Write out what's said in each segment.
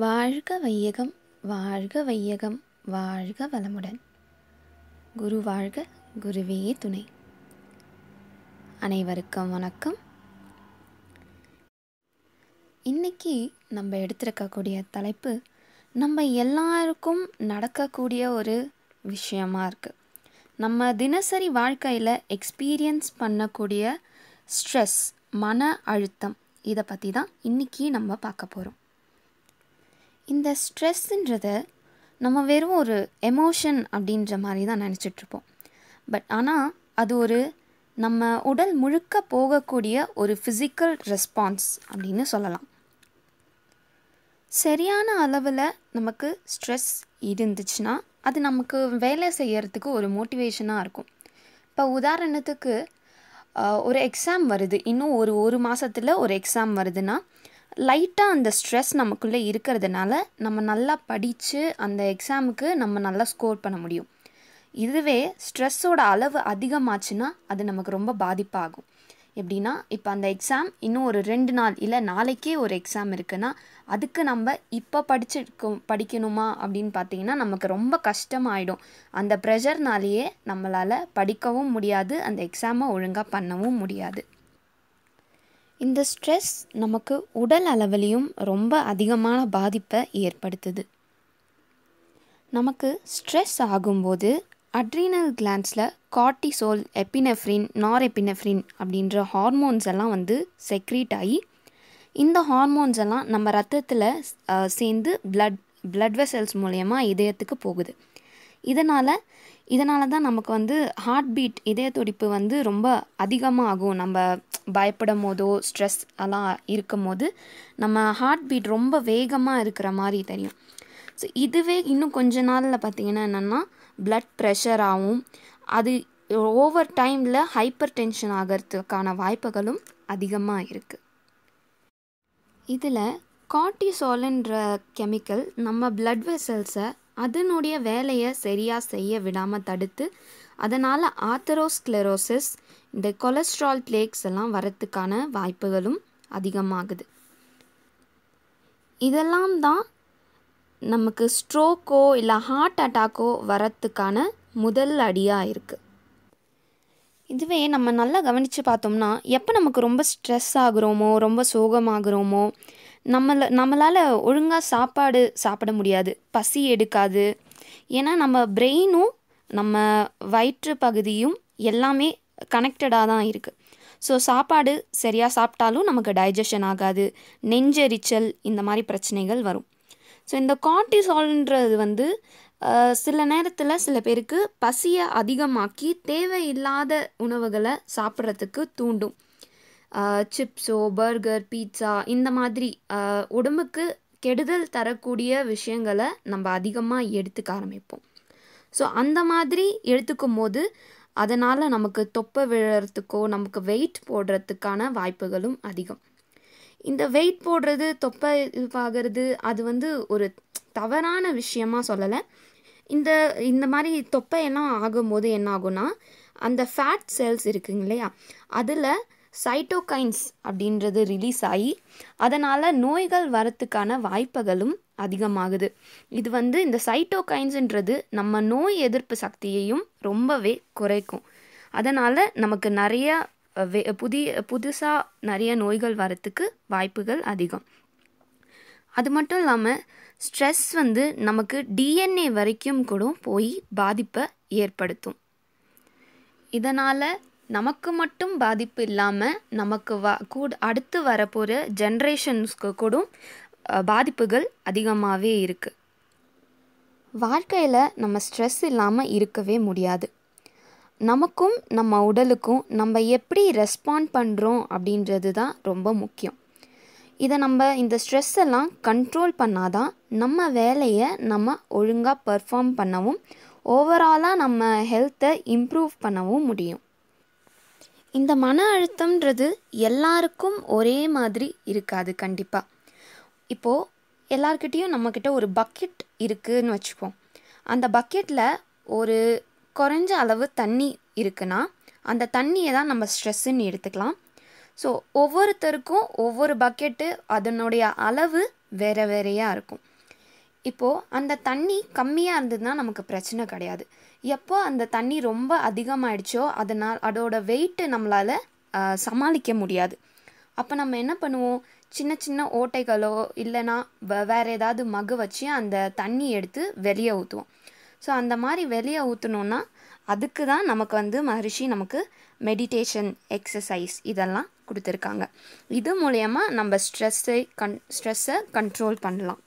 வாழ்க வையகம் வாழ்க வையகம் வாழ்க வளமுடன். குரு வாழ்க குருவே துணை. அனைவருக்கும் வணக்கம். இன்னைக்கு நம்ம எடுத்திருக்கக்கூடிய தலைப்பு நம்ம எல்லாருக்கும் நடக்கக்கூடிய ஒரு விஷயமா இருக்குது நம்ம தினசரி வாழ்க்கையில் எக்ஸ்பீரியன்ஸ் பண்ணக்கூடிய ஸ்ட்ரெஸ் மன அழுத்தம் இதை பற்றி தான் இன்றைக்கி நம்ம பார்க்க போகிறோம் இந்த ஸ்ட்ரெஸ்ஸுன்றது நம்ம வெறும் ஒரு எமோஷன் அப்படின்ற மாதிரி தான் நினச்சிட்ருப்போம். பட் ஆனால் அது ஒரு நம்ம உடல் முழுக்க போகக்கூடிய ஒரு ஃபிசிக்கல் ரெஸ்பான்ஸ் அப்படின்னு சொல்லலாம். சரியான அளவில் நமக்கு ஸ்ட்ரெஸ் இருந்துச்சுன்னா அது நமக்கு வேலை செய்கிறதுக்கு ஒரு மோட்டிவேஷனாக இருக்கும். இப்போ உதாரணத்துக்கு ஒரு எக்ஸாம் வருது. இன்னும் ஒரு ஒரு மாதத்தில் ஒரு எக்ஸாம் வருதுன்னா லைட்டாக அந்த ஸ்ட்ரெஸ் நமக்குள்ளே இருக்கிறதுனால நம்ம நல்லா படித்து அந்த எக்ஸாமுக்கு நம்ம நல்லா ஸ்கோர் பண்ண முடியும். இதுவே ஸ்ட்ரெஸ்ஸோட அளவு அதிகமாச்சுன்னா அது நமக்கு ரொம்ப பாதிப்பாகும். எப்படின்னா இப்போ அந்த எக்ஸாம் இன்னும் ஒரு ரெண்டு நாள் இல்லை நாளைக்கே ஒரு எக்ஸாம் இருக்குன்னா அதுக்கு நம்ம இப்போ படிச்சிருக்கோம் படிக்கணுமா அப்படின்னு பார்த்தீங்கன்னா நமக்கு ரொம்ப கஷ்டமாயிடும். அந்த ப்ரெஷர்னாலேயே நம்மளால் படிக்கவும் முடியாது அந்த எக்ஸாமை ஒழுங்காக பண்ணவும் முடியாது. இந்த ஸ்ட்ரெஸ் நமக்கு உடல் அளவிலையும் ரொம்ப அதிகமான பாதிப்பை ஏற்படுத்துது. நமக்கு ஸ்ட்ரெஸ் ஆகும்போது அட்ரீனல் கிளான்ஸில் கார்டிசோல் எப்பினெஃப்ரின் நாரெப்பினெஃப்ரின் அப்படின்ற ஹார்மோன்ஸ் எல்லாம் வந்து செக்ரீட் ஆகி இந்த ஹார்மோன்ஸ் எல்லாம் நம்ம ரத்தத்தில் சேர்ந்து பிளட் பிளட் வெசல்ஸ் மூலயமா இதயத்துக்கு போகுது. இதனால் இதனால தான் நமக்கு வந்து ஹார்ட் பீட் இதய துடிப்பு வந்து ரொம்ப அதிகமாக ஆகும் நம்ம பயப்படும் போதோ ஸ்ட்ரெஸ் எல்லாம் இருக்கும் போது நம்ம ஹார்ட் பீட் ரொம்ப வேகமாக இருக்கிற மாதிரி தெரியும். ஸோ இதுவே இன்னும் கொஞ்ச நாளில் பார்த்தீங்கன்னா என்னென்னா பிளட் ஆகும் அது ஓவர் டைமில் ஹைப்பர் டென்ஷன் ஆகிறதுக்கான வாய்ப்புகளும் அதிகமாக இருக்குது இதில் கார்டிசால்ன்ற கெமிக்கல் நம்ம பிளட் வெசல்ஸை அதனுடைய வேலையை சரியாக செய்ய விடாமல் தடுத்து அதனால் ஆத்தரோஸ்க்ளெரோசிஸ் இந்த கொலஸ்ட்ரால் பிளேக்ஸ் எல்லாம் வரத்துக்கான வாய்ப்புகளும் அதிகமாகுது. இதெல்லாம் தான் நமக்கு ஸ்ட்ரோக்கோ இல்லை ஹார்ட் அட்டாக்கோ வரத்துக்கான முதல் அடியாக இருக்குது இதுவே நம்ம நல்லா கவனித்து பார்த்தோம்னா எப்போ நமக்கு ரொம்ப ஸ்ட்ரெஸ் ஆகுறோமோ ரொம்ப சோகமாகிறோமோ நம்மள நம்மளால் ஒழுங்காக சாப்பாடு சாப்பிட முடியாது. பசி எடுக்காது. ஏன்னா நம்ம பிரெயினும் நம்ம வயிற்று பகுதியும் எல்லாமே கனெக்டடாக தான் இருக்குது ஸோ சாப்பாடு சரியாக சாப்பிட்டாலும் நமக்கு டைஜஷன் ஆகாது. நெஞ்செரிச்சல் இந்த மாதிரி பிரச்சனைகள் வரும். ஸோ இந்த கார்டிசால்ன்றது வந்து சில நேரத்தில் சில பேருக்கு பசியை அதிகமாக்கி தேவையில்லாத உணவுகளை சாப்பிட்றதுக்கு தூண்டும். சிப்ஸோ பர்கர் பீட்சா இந்த மாதிரி உடம்புக்கு கெடுதல் தரக்கூடிய விஷயங்களை நம்ம அதிகமாக எடுத்துக்க ஆரம்பிப்போம். ஸோ அந்த மாதிரி எடுத்துக்கும் போது அதனால் நமக்கு தொப்பை விழுறதுக்கோ நமக்கு வெயிட் போடுறதுக்கான வாய்ப்புகளும் அதிகம். இந்த வெயிட் போடுறது தொப்பை இதுவாகிறது அது வந்து ஒரு தவறான விஷயமா சொல்லலை. இந்த இந்த மாதிரி தொப்பையெல்லாம் ஆகும்போது என்ன ஆகும்னா அந்த ஃபேட் செல்ஸ் இருக்குங்க இல்லையா? அதில் சைட்டோகைன்ஸ் அப்படின்றது ரிலீஸ் ஆகி அதனால் நோய்கள் வரத்துக்கான வாய்ப்புகளும் அதிகமாகுது. இது வந்து இந்த சைட்டோகைன்ஸுன்றது நம்ம நோய் எதிர்ப்பு சக்தியையும் ரொம்பவே குறைக்கும். அதனால் நமக்கு நிறைய வே- புதிய புதுசாக நிறைய நோய்கள் வரத்துக்கு வாய்ப்புகள் அதிகம். அது மட்டும் இல்லாமல் ஸ்ட்ரெஸ் வந்து நமக்கு டிஎன்ஏ வரைக்கும் கூட போய் பாதிப்பை ஏற்படுத்தும். இதனால் நமக்கு மட்டும் பாதிப்பு இல்லாமல் நமக்கு வ கூட அடுத்து வரப்போகிற ஜென்ரேஷன்ஸ்க்கு கூட பாதிப்புகள் அதிகமாகவே இருக்குது வாழ்க்கையில் நம்ம ஸ்ட்ரெஸ் இல்லாமல் இருக்கவே முடியாது. நமக்கும் நம்ம உடலுக்கும் நம்ம எப்படி ரெஸ்பாண்ட் பண்ணுறோம் அப்படின்றது தான் ரொம்ப முக்கியம். இதை நம்ம இந்த ஸ்ட்ரெஸ் எல்லாம் கண்ட்ரோல் பண்ணாதான் நம்ம வேலையை நம்ம ஒழுங்காக பெர்ஃபார்ம் பண்ணவும் ஓவராலாக நம்ம ஹெல்த்தை இம்ப்ரூவ் பண்ணவும் முடியும். இந்த மன அழுத்தம்ன்றது எல்லாருக்கும் ஒரே மாதிரி இருக்காது கண்டிப்பாக இப்போது எல்லார்கிட்டேயும் நம்மக்கிட்ட ஒரு பக்கெட் இருக்குன்னு வச்சுப்போம். அந்த பக்கெட்டில் ஒரு குறைஞ்ச அளவு தண்ணி இருக்குன்னா அந்த தண்ணியை தான் நம்ம ஸ்ட்ரெஸ்ஸுன்னு எடுத்துக்கலாம். ஸோ ஒவ்வொருத்தருக்கும் ஒவ்வொரு பக்கெட்டு அதனுடைய அளவு வேறு வேறையாக இருக்கும். இப்போது அந்த தண்ணி கம்மியாக இருந்ததுன்னா நமக்கு பிரச்சனை கிடையாது. எப்போ அந்த தண்ணி ரொம்ப அதிகமாகிடுச்சோ அதனால் அதோட வெயிட்டு நம்மளால் சமாளிக்க முடியாது. அப்போ நம்ம என்ன பண்ணுவோம்? சின்ன சின்ன ஓட்டைகளோ இல்லைனா வேறு ஏதாவது மகு வச்சு அந்த தண்ணி எடுத்து வெளியே ஊற்றுவோம் ஸோ அந்த மாதிரி வெளியே ஊற்றணுன்னா அதுக்கு தான் நமக்கு வந்து மகரிஷி நமக்கு மெடிடேஷன் எக்ஸசைஸ் இதெல்லாம் கொடுத்துருக்காங்க. இது மூலயமா நம்ம ஸ்ட்ரெஸ்ஸை கன் ஸ்ட்ரெஸ்ஸை கண்ட்ரோல் பண்ணலாம்.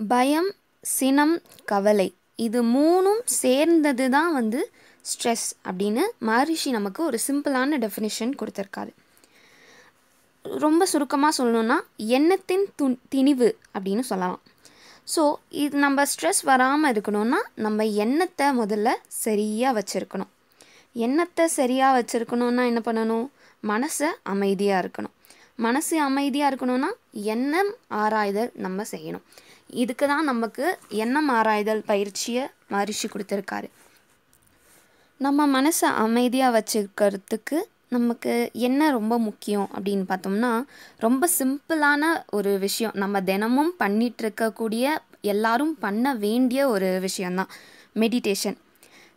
பயம் சினம் கவலை. இது மூணும் சேர்ந்தது தான் வந்து ஸ்ட்ரெஸ் அப்படின்னு மகரிஷி நமக்கு ஒரு சிம்பிளான டெஃபினிஷன் கொடுத்துருக்காரு. ரொம்ப சுருக்கமாக சொல்லணுன்னா எண்ணத்தின் து திணிவு அப்படின்னு சொல்லலாம். ஸோ இது நம்ம ஸ்ட்ரெஸ் வராமல் இருக்கணும்னா நம்ம எண்ணத்தை முதல்ல சரியாக வச்சுருக்கணும். எண்ணத்தை சரியாக வச்சுருக்கணுன்னா என்ன பண்ணணும்? மனசை அமைதியாக இருக்கணும். மனசு அமைதியாக இருக்கணும்னா எண்ணம் ஆராய்தல் நம்ம செய்யணும். இதுக்கு தான் நமக்கு எண்ணம் ஆராய்தல் பயிற்சியை மகரிஷி கொடுத்துருக்காரு. நம்ம மனசை அமைதியாக வச்சுக்கிறதுக்கு நமக்கு என்ன ரொம்ப முக்கியம் அப்படின்னு பார்த்தோம்னா ரொம்ப சிம்பிளான ஒரு விஷயம். நம்ம தினமும் பண்ணிகிட்ருக்கக்கூடிய எல்லாரும் பண்ண வேண்டிய ஒரு விஷயந்தான் மெடிடேஷன்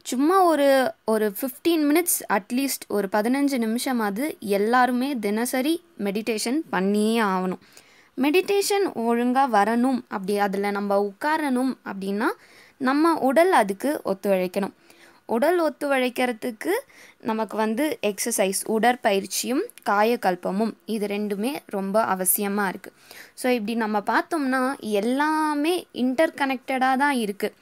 சும்மா ஒரு ஒரு ஃபிஃப்டீன் மினிட்ஸ் அட்லீஸ்ட் ஒரு பதினஞ்சு நிமிஷமாவது எல்லாருமே தினசரி மெடிடேஷன் பண்ணியே ஆகணும். மெடிடேஷன் ஒழுங்காக வரணும். அப்படி அதில் நம்ம உட்காரணும் அப்படின்னா நம்ம உடல் அதுக்கு ஒத்துழைக்கணும். உடல் ஒத்துழைக்கிறதுக்கு நமக்கு வந்து எக்ஸசைஸ் உடற்பயிற்சியும் காயக்கல்பமும் இது ரெண்டுமே ரொம்ப அவசியமாக இருக்குது ஸோ இப்படி நம்ம பார்த்தோம்னா எல்லாமே இன்டர் கனெக்டடாக தான் இருக்குது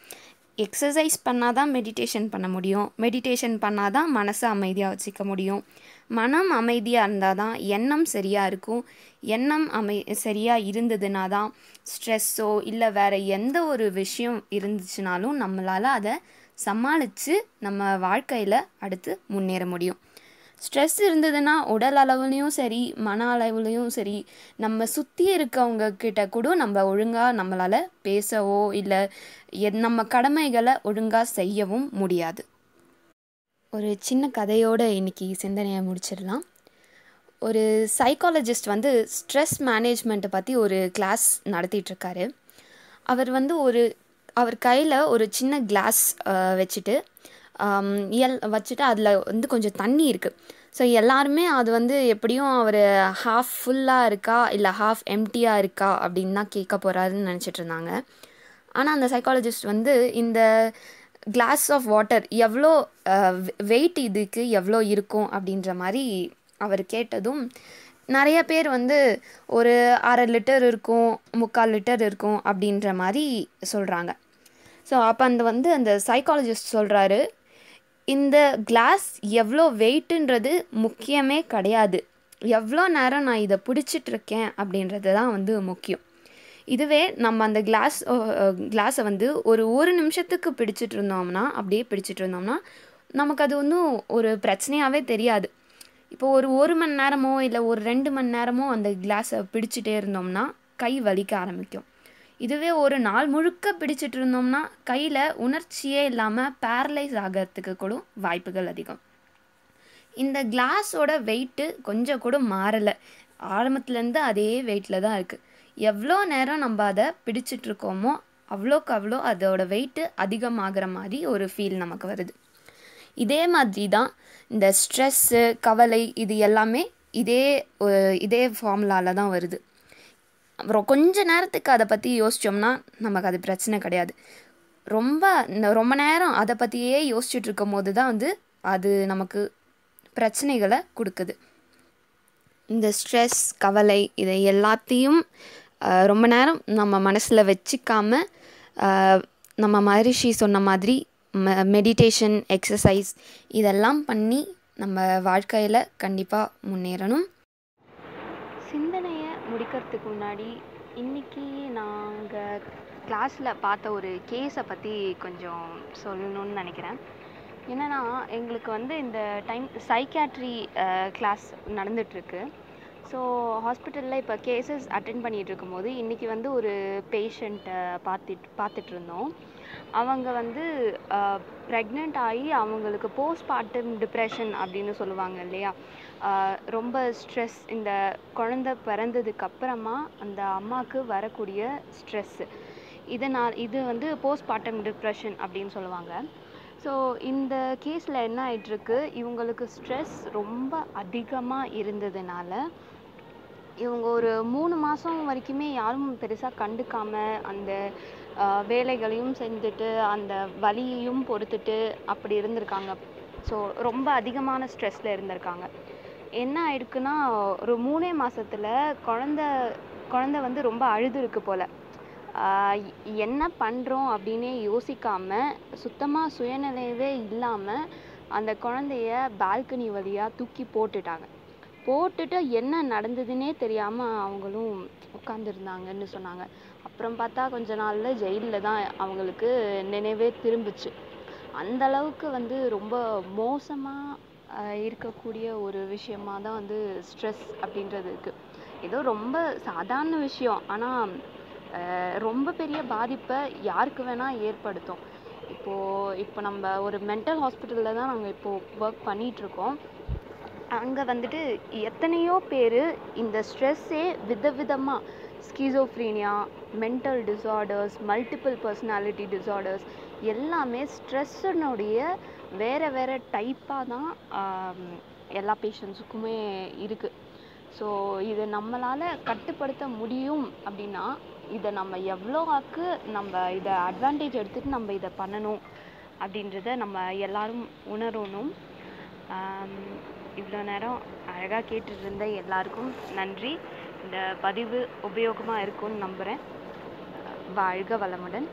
எக்ஸசைஸ் பண்ணால் தான் மெடிடேஷன் பண்ண முடியும். மெடிடேஷன் பண்ணால் தான் மனசை அமைதியாக வச்சுக்க முடியும். மனம் அமைதியாக இருந்தால் தான் எண்ணம் சரியாக இருக்கும். எண்ணம் அமை சரியாக இருந்ததுன்னா தான் ஸ்ட்ரெஸ்ஸோ இல்லை வேறு எந்த ஒரு விஷயம் இருந்துச்சுனாலும் நம்மளால் அதை சமாளித்து நம்ம வாழ்க்கையில் அடுத்து முன்னேற முடியும். ஸ்ட்ரெஸ் இருந்ததுன்னா உடல் அளவுலேயும் சரி மன அளவுலேயும் சரி நம்ம சுற்றி இருக்கவங்க கிட்ட கூட நம்ம ஒழுங்காக நம்மளால் பேசவோ இல்லை நம்ம கடமைகளை ஒழுங்காக செய்யவும் முடியாது. ஒரு சின்ன கதையோடு இன்றைக்கி சிந்தனையை முடிச்சிடலாம். ஒரு சைக்காலஜிஸ்ட் வந்து ஸ்ட்ரெஸ் மேனேஜ்மெண்ட்டை பற்றி ஒரு கிளாஸ் நடத்திட்டுருக்காரு. அவர் வந்து ஒரு அவர் கையில் ஒரு சின்ன கிளாஸ் வச்சுட்டு எல் வச்சுட்டு அதில் வந்து கொஞ்சம் தண்ணி இருக்குது ஸோ எல்லாருமே அது வந்து எப்படியும் அவர் ஹாஃப் ஃபுல்லாக இருக்கா இல்லை ஹாஃப் எம்டியாக இருக்கா அப்படின்னு தான் கேட்க போகிறாருன்னு நினச்சிட்டு இருந்தாங்க. ஆனால் அந்த சைக்காலஜிஸ்ட் வந்து இந்த கிளாஸ் ஆஃப் வாட்டர் எவ்வளோ வெயிட் இதுக்கு எவ்வளோ இருக்கும் அப்படின்ற மாதிரி அவர் கேட்டதும் நிறைய பேர் வந்து ஒரு அரை லிட்டர் இருக்கும் முக்கால் லிட்டர் இருக்கும் அப்படின்ற மாதிரி சொல்கிறாங்க ஸோ அப்போ அந்த வந்து அந்த சைக்காலஜிஸ்ட் சொல்கிறாரு இந்த கிளாஸ் எவ்வளோ வெயிட்டுன்றது முக்கியமே கிடையாது. எவ்வளோ நேரம் நான் இதை பிடிச்சிட்ருக்கேன் அப்படின்றது தான் வந்து முக்கியம். இதுவே நம்ம அந்த கிளாஸ் கிளாஸை வந்து ஒரு ஒரு நிமிஷத்துக்கு பிடிச்சிட்டு இருந்தோம்னா அப்படியே பிடிச்சிட்டு இருந்தோம்னா நமக்கு அது ஒன்றும் ஒரு பிரச்சனையாகவே தெரியாது. இப்போ ஒரு ஒரு மணி நேரமோ இல்லை ஒரு ரெண்டு மணி நேரமோ அந்த கிளாஸை பிடிச்சிட்டே இருந்தோம்னா கை வலிக்க ஆரம்பிக்கும். இதுவே ஒரு நாள் முழுக்க பிடிச்சிட்டு இருந்தோம்னா கையில் உணர்ச்சியே இல்லாமல் பேரலைஸ் ஆகிறதுக்கு கூட வாய்ப்புகள் அதிகம். இந்த கிளாஸோட வெயிட்டு கொஞ்சம் கூட மாறலை. ஆரம்பத்துலேருந்து அதே வெயிட்டில் தான் இருக்குது எவ்வளோ நேரம் நம்ம அதை பிடிச்சிட்டு இருக்கோமோ அவ்வளோக்கு அவ்வளோ அதோட வெயிட்டு அதிகமாகிற மாதிரி ஒரு ஃபீல் நமக்கு வருது. இதே மாதிரி தான் இந்த ஸ்ட்ரெஸ்ஸு கவலை இது எல்லாமே இதே இதே ஃபார்முலாவில் தான் வருது. அப்புறம் கொஞ்ச நேரத்துக்கு அதை பற்றி யோசித்தோம்னா நமக்கு அது பிரச்சனை கிடையாது. ரொம்ப ரொம்ப நேரம் அதை பற்றியே யோசிச்சுட்டு இருக்கும் போது தான் வந்து அது நமக்கு பிரச்சனைகளை கொடுக்குது. இந்த ஸ்ட்ரெஸ் கவலை இதை எல்லாத்தையும் ரொம்ப நேரம் நம்ம மனசில் வச்சுக்காம நம்ம மகரிஷி சொன்ன மாதிரி ம மெடிடேஷன் எக்ஸசைஸ் இதெல்லாம் பண்ணி நம்ம வாழ்க்கையில் கண்டிப்பாக முன்னேறணும். சிந்தனையை முடிக்கிறதுக்கு முன்னாடி இன்றைக்கி நாங்கள் கிளாஸில் பார்த்த ஒரு கேஸை பற்றி கொஞ்சம் சொல்லணும்னு நினைக்கிறேன். என்னென்னா எங்களுக்கு வந்து இந்த டைம் சைக்காட்ரி கிளாஸ் நடந்துகிட்ருக்கு ஸோ ஹாஸ்பிட்டலில் இப்போ கேசஸ் அட்டென்ட் பண்ணிகிட்டு இருக்கும்போது இன்றைக்கி வந்து ஒரு பேஷண்ட்டை பார்த்துட்டு பார்த்துட்ருந்தோம் அவங்க வந்து ப்ரெக்னென்ட் ஆகி அவங்களுக்கு போஸ்ட்மார்ட்டம் டிப்ரெஷன் அப்படின்னு சொல்லுவாங்க இல்லையா? ரொம்ப ஸ்ட்ரெஸ் இந்த குழந்த பிறந்ததுக்கப்புறமா அந்த அம்மாவுக்கு வரக்கூடிய ஸ்ட்ரெஸ்ஸு இதனால் இது வந்து போஸ்ட்மார்ட்டம் டிப்ரெஷன் அப்படின்னு சொல்லுவாங்க. ஸோ இந்த கேஸில் என்ன ஆகிட்டுருக்கு இவங்களுக்கு ஸ்ட்ரெஸ் ரொம்ப அதிகமாக இருந்ததுனால இவங்க ஒரு மூணு மாதம் வரைக்குமே யாரும் பெருசாக கண்டுக்காமல் அந்த வேலைகளையும் செஞ்சுட்டு அந்த வலியையும் பொறுத்துட்டு அப்படி இருந்திருக்காங்க. ஸோ ரொம்ப அதிகமான ஸ்ட்ரெஸ்ஸில் இருந்திருக்காங்க. என்ன ஆயிடுக்குன்னா ஒரு மூணே மாதத்தில் குழந்த குழந்த வந்து ரொம்ப அழுதுருக்கு போல். என்ன பண்ணுறோம் அப்படின்னே யோசிக்காமல் சுத்தமாக சுயநிலையவே இல்லாமல் அந்த குழந்தைய பால்கனி வழியாக தூக்கி போட்டுட்டாங்க. போட்டுட்டு என்ன நடந்ததுன்னே தெரியாமல் அவங்களும் உட்காந்துருந்தாங்கன்னு சொன்னாங்க. அப்புறம் பார்த்தா கொஞ்ச நாளில் ஜெயிலில் தான் அவங்களுக்கு நினைவே திரும்பிச்சு. அந்த அளவுக்கு வந்து ரொம்ப மோசமாக இருக்கக்கூடிய ஒரு விஷயமா தான் வந்து ஸ்ட்ரெஸ் அப்படின்றது இருக்குது ஏதோ ரொம்ப சாதாரண விஷயம். ஆனால் ரொம்ப பெரிய பாதிப்பை யாருக்கு வேணால் ஏற்படுத்தும். இப்போது இப்போ நம்ம ஒரு மென்டல் ஹாஸ்பிட்டலில் தான் நாங்கள் இப்போது ஒர்க் பண்ணிகிட்ருக்கோம் அங்கே வந்துட்டு எத்தனையோ பேர் இந்த ஸ்ட்ரெஸ்ஸே விதவிதமாக schizophrenia mental disorders multiple personality disorders எல்லாமே ஸ்ட்ரெஸ்ஸனுடைய வேறு வேறு டைப்பாக தான் எல்லா பேஷண்ட்ஸுக்குமே இருக்குது ஸோ இதை நம்மளால் கட்டுப்படுத்த முடியும் அப்படின்னா இதை நம்ம எவ்வளோவாக்கு நம்ம இதை அட்வான்டேஜ் எடுத்துகிட்டு நம்ம இதை பண்ணணும் அப்படின்றத நம்ம எல்லாரும் உணரணும். இவ்வளோ நேரம் அழகாக கேட்டுட்ருந்த எல்லாருக்கும் நன்றி. இந்த பதிவு உபயோகமாக இருக்கும்னு நம்புகிறேன் வாழ்க வளமுடன்.